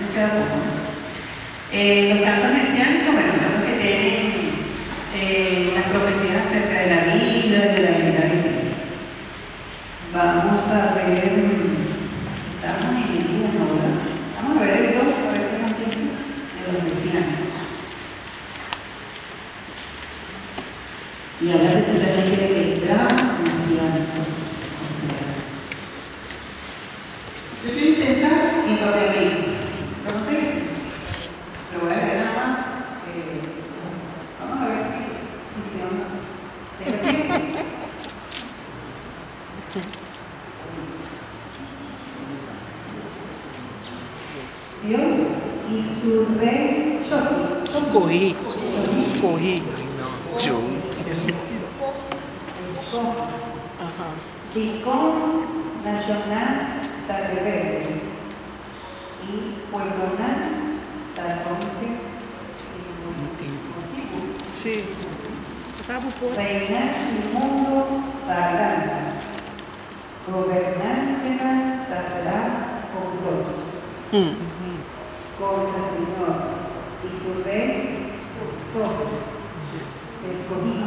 Nos queda poco. Eh, los cantos mesiánicos, bueno, son los que tienen eh, las profecías acerca de la vida y de la venida de Cristo. Vamos a ver, estamos en el 1, ¿verdad? Vamos a ver el 2, a ver qué nos dice de los mesiánicos. Y habla precisamente del gran mesiánico, o sea. Yo quiero intentar en papel. ¿Vamos a seguir? Lo voy a leer nada más. eh, vamos a ver si, si se vamos. ¿Deja seguir? Dios y su rey. Escorri, escorri. Aham. Dicón Nacional da Rebelde y Pueblonan da Sim. Acaba um pouco. Reinar el mundo da gobernante da será con todos, Hum. contra el Señor y su rey escoge, escogido.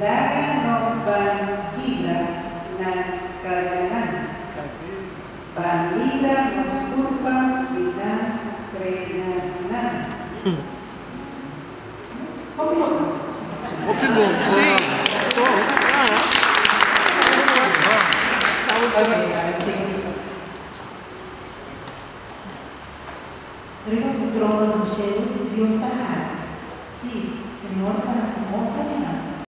Lara nos vanquila na cadena, vanquila nos culpa y frena. ¿Cómo? Sim. Tenemos un trono, cielo, Dios está. Sí, Señor,